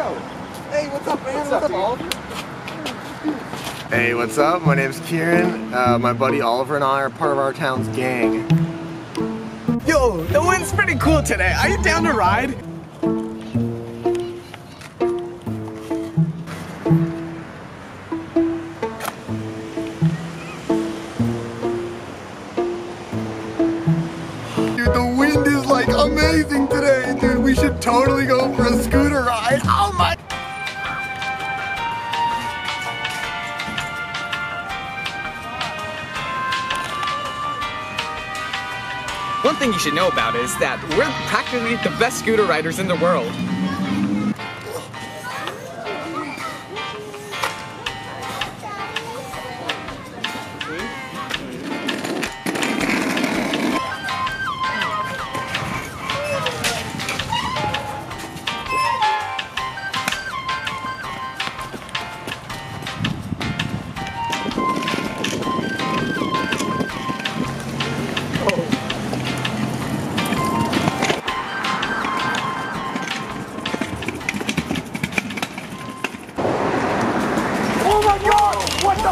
Hey, what's up, man? What's, up, Oliver? Hey, what's up? My name's Kieran. Uh, my buddy Oliver and I are part of our town's gang. Yo, the wind's pretty cool today. Are you down to ride? Dude, the wind is like amazing today, dude. We should totally go for a One thing you should know about is that we're practically the best scooter riders in the world.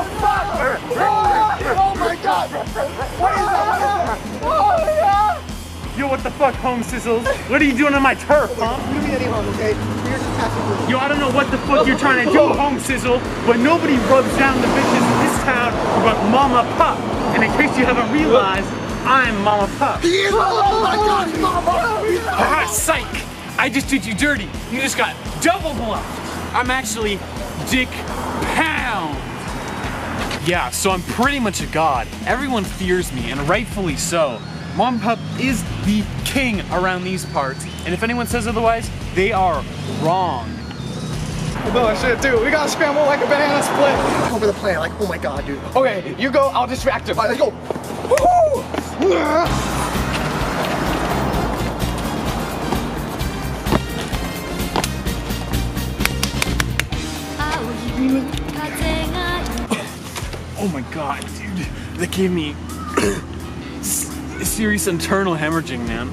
The fuck? Oh my god! What is that? What is that? Oh yeah! Yo, what the fuck, home sizzles? What are you doing on my turf, huh? You mean any harm, okay? We're just passing through. Yo, I don't know what the fuck you're trying to do, home sizzle, but nobody rubs down the bitches in this town but Mama Pup. And in case you haven't realized, I'm Mama Pup. He is! Oh my god! Mama! Ah, psych! I just did you dirty. You just got double bluffed. I'm actually Dick Pound. Yeah, so I'm pretty much a god. Everyone fears me, and rightfully so. Mom Pup is the king around these parts, and if anyone says otherwise, they are wrong. Oh shit, dude, we gotta scramble like a banana split. Over the plan, like, oh my god, dude. Okay, you go, I'll distract him. Alright, let's go. Woohoo! Oh my god, dude. That gave me serious internal hemorrhaging, man.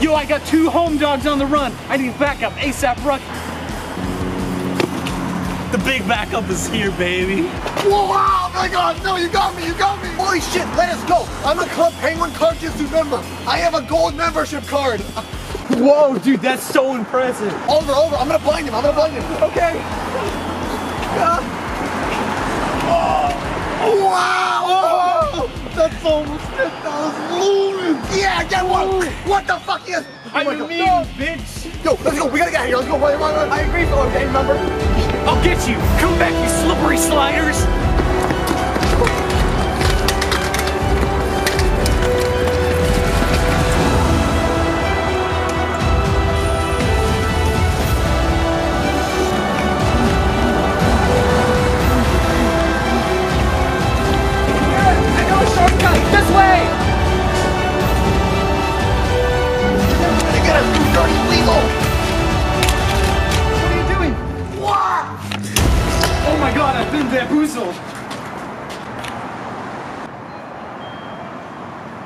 Yo, I got two home dogs on the run. I need backup ASAP Ruck. The big backup is here, baby. Whoa, wow, oh my god, no, you got me, you got me. Holy shit, let us go. I'm a Club Penguin Card Jiu-Jitsu member. I have a gold membership card. Whoa, dude, that's so impressive. Over, over, I'm gonna blind him, I'm gonna blind him. Okay. Ah. Wow! Oh, that's almost 10,000 lumens. Yeah, get one. Oh. What the fuck is? Oh I'm my God. No. bitch. Yo, let's go, we gotta get out of here, let's go, run, run, run. I agree, fellow gang member. I'll get you. Come back, you slippery sliders.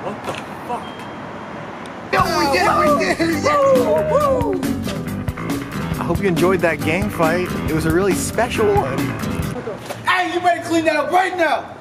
What the fuck? Yo, we did it, we did it. Yes. I hope you enjoyed that gang fight. It was a really special one. Hey, you better clean that up right now.